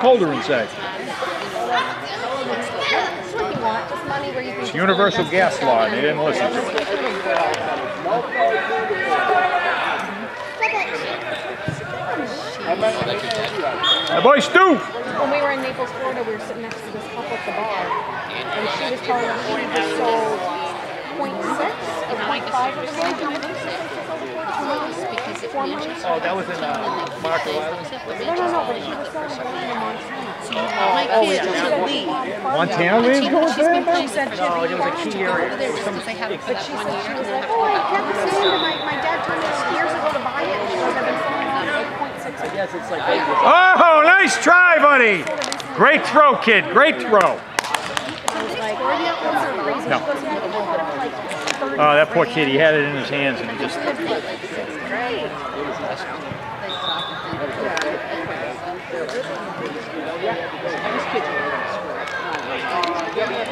colder inside. It's what you want, just money where you can. It's universal gas law, and they didn't listen to it. My boy Stu! When we were in Naples, Florida, we were sitting next to this couple at the bar, and she was telling us she just sold 0.6 or 0.5 of the rate. I think she sold it for two months. Because if Four we months? just Oh, that was in uh, Marco Island. No, no, no, but she was selling it in Montana. my kid should leave. Oh, Montana leaves going She's been, bad? she said she'd No, it was a key to go area. over there just because I have it for that one year. She and was like, oh, I kept seeing it. My, my dad told me years ago to buy it. She goes, I've been selling it I guess it's like Oh, nice try, buddy! Great throw, kid. Great throw. No. Oh, that poor kid. He had it in his hands and he just. Yeah, this kid's